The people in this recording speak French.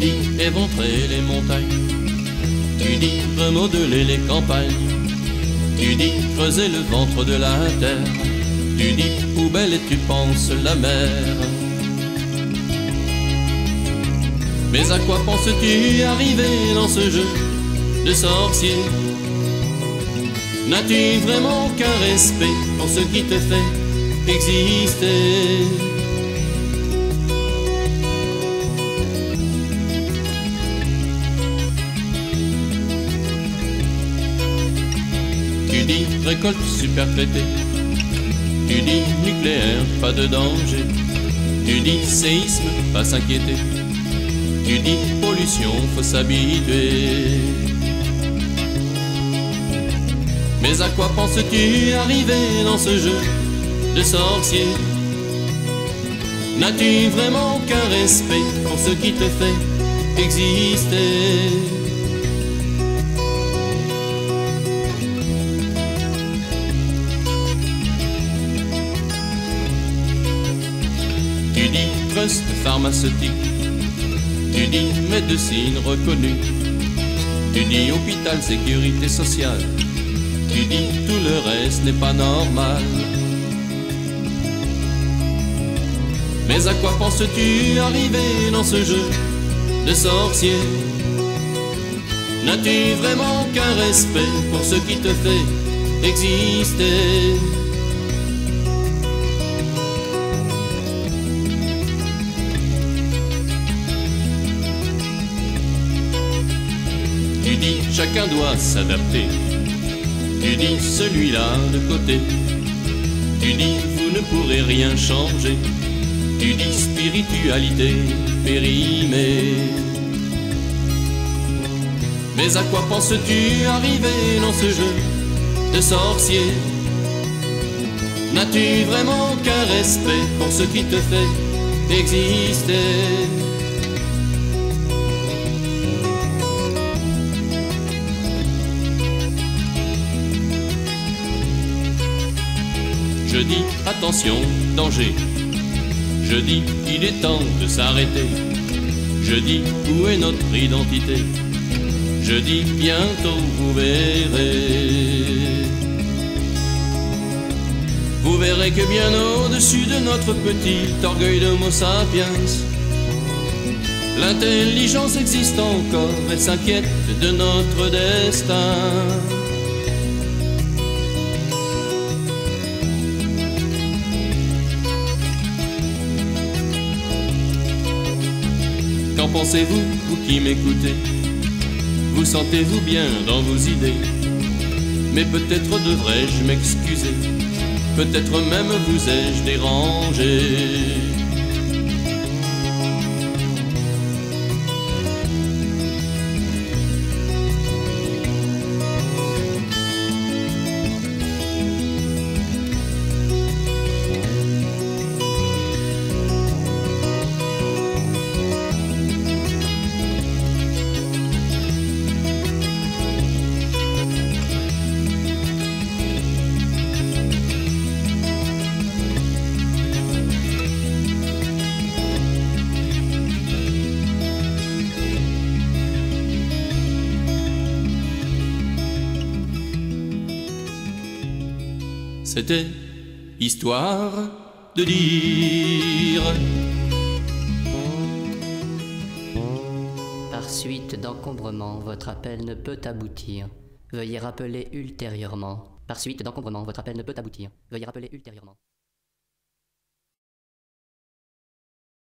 dis éventrer les montagnes. Tu dis remodeler les campagnes. Tu dis creuser le ventre de la terre. Tu dis poubelle et tu penses la mer. Mais à quoi penses-tu arriver dans ce jeu de sorcier? N'as-tu vraiment qu'un respect pour ce qui te fait exister? Récolte super traitée. Tu dis nucléaire, pas de danger. Tu dis séisme, pas s'inquiéter. Tu dis pollution, faut s'habituer. Mais à quoi penses-tu arriver dans ce jeu de sorcier? N'as-tu vraiment qu'un respect pour ce qui te fait exister? Trust pharmaceutique, tu dis médecine reconnue, tu dis hôpital sécurité sociale, tu dis tout le reste n'est pas normal. Mais à quoi penses-tu arriver dans ce jeu de sorcier? N'as-tu vraiment qu'un respect pour ce qui te fait exister? Dis chacun doit s'adapter. Tu dis celui-là de côté. Tu dis vous ne pourrez rien changer. Tu dis spiritualité périmée. Mais à quoi penses-tu arriver dans ce jeu de sorcier? N'as-tu vraiment qu'un respect pour ce qui te fait exister? Je dis attention, danger. Je dis il est temps de s'arrêter. Je dis où est notre identité? Je dis bientôt vous verrez. Vous verrez que bien au-dessus de notre petit orgueil d'Homo sapiens, l'intelligence existe encore et s'inquiète de notre destin. Pensez-vous, vous qui m'écoutez? Vous sentez-vous bien dans vos idées? Mais peut-être devrais-je m'excuser. Peut-être même vous ai-je dérangé C'était histoire de dire. Par suite d'encombrement, votre appel ne peut aboutir. Veuillez rappeler ultérieurement. Par suite d'encombrement, votre appel ne peut aboutir. Veuillez rappeler ultérieurement.